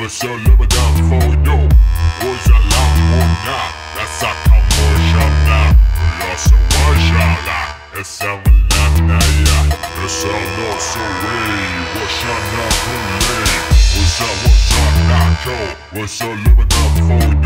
我想那么大风哟，我想浪 Samanaya Esano Sui Washana Hule Wasa Wasana Ko Wasa Limana Food